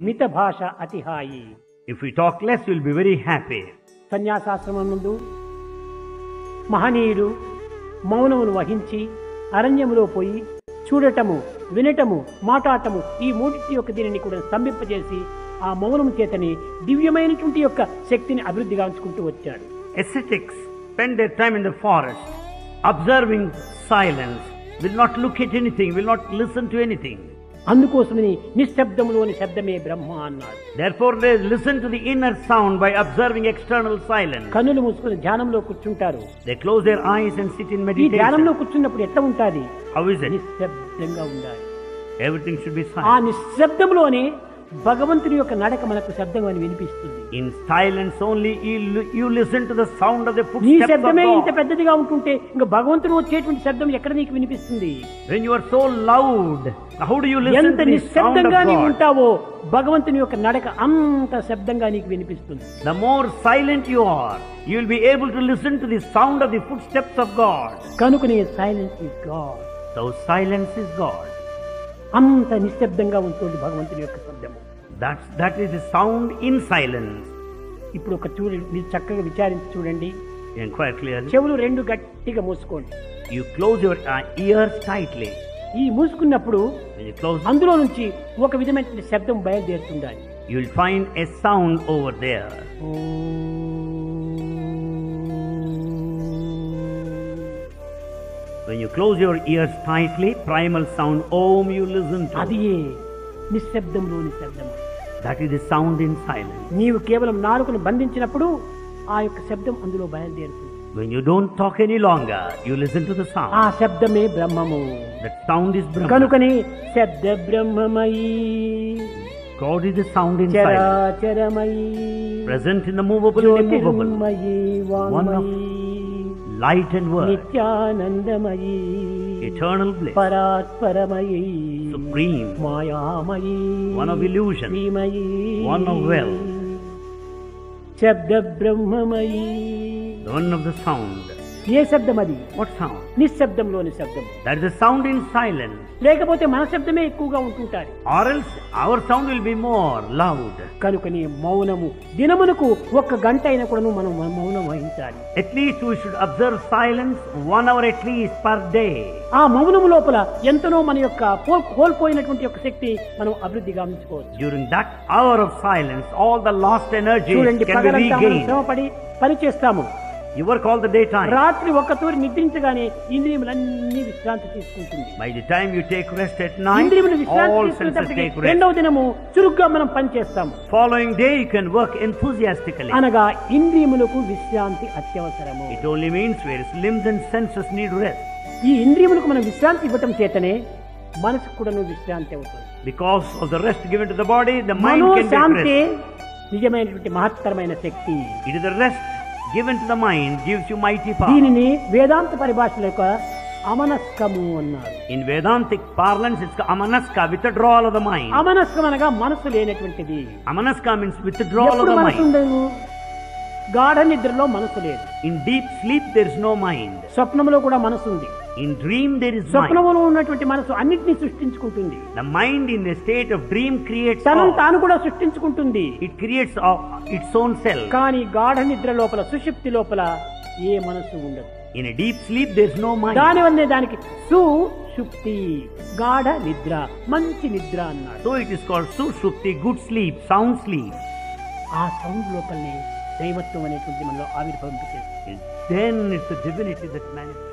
మిత భాష అతిహాయి. If you talk less will be very happy సన్యాసాశ్రమం ముందు మహనీయుడు మౌనమును వహించి అరణ్యములో పోయి చూడటము వినటము మాట్లాడటము ఈ మూడింటి యొక్క దీనిని కూడా స్తంభింపజేసి ఆ మౌనము చేతని దివ్యమైనటువంటి యొక్క శక్తిని అభివృద్ధి గాంచుకుంటూ వచ్చాడు. Ascetics spend their time in the forest observing silence will not look at anything will not listen to anything అందుకోసమని నిశ్శబ్దములోని శబ్దమే బ్రహ్మ అన్నాడు. Therefore these listen to the inner sound by observing external silence కన్నులు మూసుకొని ధ్యానంలో కూర్చుంటారు. They close their eyes and sit in meditation ధ్యానంలో కూర్చున్నప్పుడు ఎట్లా ఉంటది? హౌ ఇస్ ఇట్ నిశ్శబ్దంగా ఉండాలి. ఎవ్రీథింగ్ షుడ్ బి ఫైన్ ఆ నిశ్శబ్దములోనే భగవంతుని యొక్క నడక మనకు శబ్దం అని వినిపిస్తుంది. In silence only you listen to the sound of the footsteps శబ్దమే ఇంత పెద్దదిగా ఉంటుంటే ఇంకా భగవంతుని వచ్చేటువంటి శబ్దం ఎక్కడ నీకు వినిపిస్తుంది? When you are so loud how do you listen ఎంత నిశ్శబ్దంగా నీవు ఉంటావో భగవంతుని యొక్క నడక అంత శబ్దంగా నీకు వినిపిస్తుంది. The more silent you are you will be able to listen to the sound of the footsteps of God కనుకనే silence is God so silence is God అంత నిశ్శబ్దంగా ఉంటుంది భగవంతుని యొక్క శబ్దం that's that is the sound in silence ఇప్పుడు ఒక చూడ మీరు చక్కగా విచారించి చూడండి. చెవులు రెండు గట్టిగా మూసుకోండి. You close your ear tightly ఈ మూసుకున్నప్పుడు అందులో నుంచి ఒక విధమైన శబ్దం బయలుదేరుతుండాలి. You'll find a sound over there When you close your ears tightly, primal sound Om you listen to. అది నిశ్శబ్దంలోని శబ్దం That is the sound in silence. నీవు కేవలం నాలుకను బంధించినప్పుడు ఆ యొక్క శబ్దం అందులో బయలుదేరుతుంది When you don't talk any longer, you listen to the ఆ sound. శబ్దమే బ్రహ్మము That sound is Brahma. కనుకని శబ్ద బ్రహ్మమయీ God is the sound in silence. చరాచరమయీ Present in the movable and immovable. Jyothirmayi వాంగ్మయీ light and word. nityanandamayi eternal bliss. parasparamayi supreme. mayamayi one of illusion. mayi one नित्यानन्दमयिणरमयि मायामयीशयिल् शब्द ब्रह्ममयि one of the sound, ఏ శబ్దం అది? Sound నిశ్శబ్దంలోని శబ్దం. That the sound in silence లేకపోతే మన శబ్దమే ఎక్కువగా ఉంటుంటారు or else our sound will be more loud కనుకని మౌనము దినమునకు ఒక్క గంట అయినా కూడా మనం మౌనం వహించాలి. At least we should observe silence one hour at least per day ఆ మౌనం లోపల ఎంతనో మన యొక్క కోల్పోయినటువంటి యొక్క శక్తి మనం అభివృద్ధి గమనించుకోవచ్చు. During that hour of silence all the lost energy చూడండి పని చేస్తాము. Ever call the day time రాత్రి ఒకతూరి నిద్రించగానే ఇంద్రియములన్నీ విశ్రాంతి తీసుకుంటుంది. By the time you take rest at night ఇంద్రియములు విశ్రాంతి తీసుకుంటాయి రెండో దినము చురుగ్గా మనం పని చేస్తాం. Following day you can work enthusiastically అనగా ఇంద్రియములకు విశ్రాంతి అత్యవసరము. It only means where's limbs and senses need rest ఈ ఇంద్రియములకు మనం విశ్రాంతి ఇవ్వటం చేతనే మనసుకు కూడాను విశ్రాంతి అవుతుంది. Because of the rest given to the body the mind can be rest నిజమైనటువంటి మహత్తరమైన శక్తి. It is the rest given to the mind gives you mighty power. దీనిని వేదాంత పరిభాషలో యొక్క అమనస్కము అన్నారు In Vedantic parlance, it's amanaska, withdrawal of the mind. అమనస్కం అనగా మనసు లేనటువంటిది Amanaska means withdrawal of ఎప్పుడు the మనసు mind. ఉండదు గాఢ నిద్రలో మనసు లేదు In deep sleep, there is no mind. స్వప్నంలో కూడా మనసు ఉంది Dream, there is mind. స్వప్నంలో ఉన్నటువంటి మనసు అన్నిటినీ సృష్టించుకుంటుంది The mind in a state of dream creates తనను. తాను కూడా సృష్టించుకుంటుంది It creates all- its own self. కానీ గాఢ నిద్ర లోపల సుషుప్తి లోపల ఏ మనసు ఉండదు In a deep sleep, there is no mind. దాని వల్లే దానికి సుషుప్తి గాఢ నిద్ర మంచి నిద్ర అన్నాడు So it is called sushupti, good sleep, sound sleep. ఆ సౌండ్ లోపలనే దైవత్వం అనేటువంటి మనలో ఆవిర్భవింప చేస్తుంది it's the divinity that manifests.